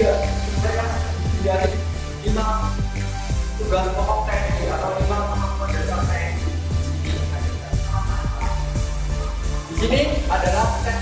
ketiga, saya dari lima tugas pokok TNI atau lima kemampuan dasar TNI. Di sini adalah tes.